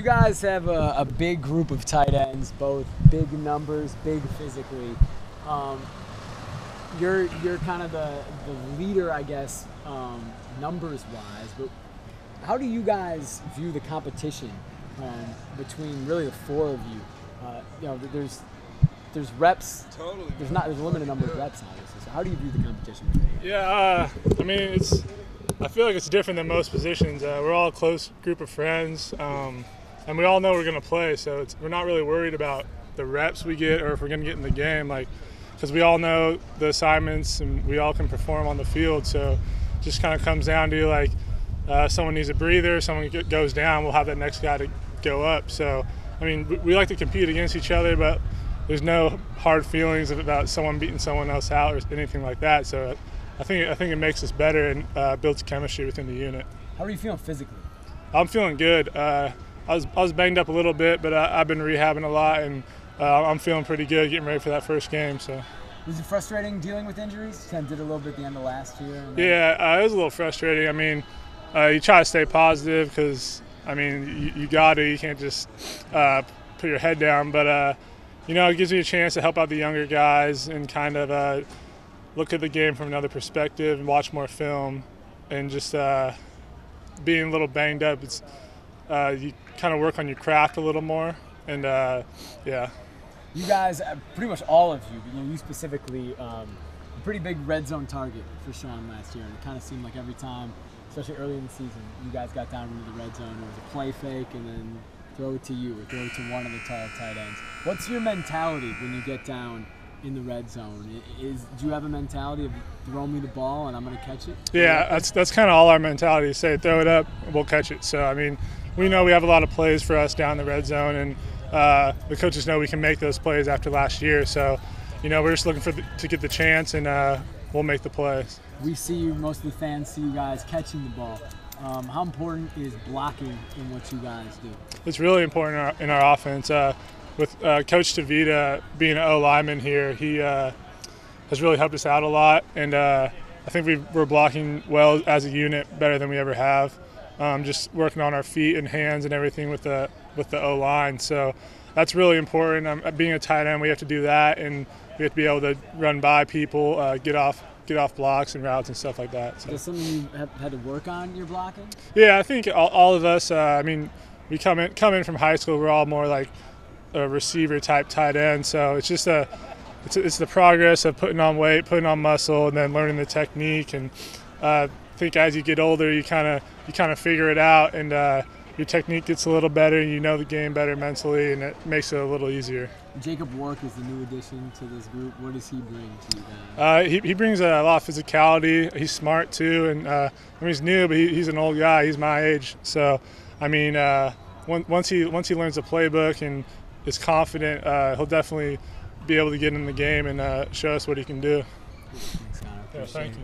You guys have a, a big group of tight ends, both big numbers, big physically. Um, you're you're kind of the, the leader, I guess, um, numbers wise. But how do you guys view the competition um, between really the four of you? Uh, you know, there's there's reps. Totally. There's not there's a limited number of reps, obviously. So how do you view the competition? Yeah, uh, I mean, it's. I feel like it's different than most positions. Uh, we're all a close group of friends, um, and we all know we're going to play. So we're not really worried about the reps we get or if we're going to get in the game, like, because we all know the assignments and we all can perform on the field. So just kind of comes down to like, uh, someone needs a breather, someone goes down, we'll have that next guy to go up. So, I mean, we, we like to compete against each other, but there's no hard feelings about someone beating someone else out or anything like that. So I think I think it makes us better and uh, builds chemistry within the unit. How are you feeling physically? I'm feeling good. Uh, I was I was banged up a little bit, but I, have been rehabbing a lot and uh, I'm feeling pretty good, getting ready for that first game. So. Was it frustrating dealing with injuries? Kind of did a little bit at the end of last year. Yeah, uh, it was a little frustrating. I mean, uh, you try to stay positive because I mean you, you got to. You can't just uh, put your head down, but you know, it gives me a chance to help out the younger guys and kind of uh, look at the game from another perspective and watch more film and just uh, being a little banged up. It's uh, you kind of work on your craft a little more, and uh, yeah. You guys, uh, pretty much all of you, but you, know, you specifically, um, a pretty big red zone target for Sean last year, and it kind of seemed like every time, especially early in the season, you guys got down into the red zone. It was a play fake, and then throw it to you or throw it to one of the tall tight ends. What's your mentality when you get down in the red zone? Is do you have a mentality of throw me the ball and I'm going to catch it? Yeah, that's that's kind of all our mentality. Say throw it up, we'll catch it. So I mean, we know we have a lot of plays for us down the red zone, and uh, the coaches know we can make those plays after last year. So, you know, we're just looking for the, to get the chance, and uh, we'll make the plays. We see you. Most of the fans see you guys catching the ball. Um, how important is blocking in what you guys do? It's really important in our, in our offense. Uh, with uh, Coach Tavita being an O lineman here, he uh, has really helped us out a lot, and uh, I think we are blocking well as a unit, better than we ever have. Um, just working on our feet and hands and everything with the with the O line. So that's really important. Um, being a tight end, we have to do that, and we have to be able to run by people, uh, get off get off blocks and routes and stuff like that. So. Is something you have had to work on your blocking? Yeah, I think all, all of us. Uh, I mean, we come in come in from high school. We're all more like a receiver type tight end. So it's just a it's, it's the progress of putting on weight, putting on muscle, and then learning the technique. And uh, think as you get older, you kind of you kind of figure it out and. Uh, your technique gets a little better, and you know the game better mentally, and it makes it a little easier. Jacob Wark is the new addition to this group. What does he bring to you guys? Uh, he, he brings a lot of physicality. He's smart too, and uh, I mean he's new, but he, he's an old guy. He's my age, so I mean uh, once he once he learns the playbook and is confident, uh, he'll definitely be able to get in the game and uh, show us what he can do. Thanks, yeah, thank you.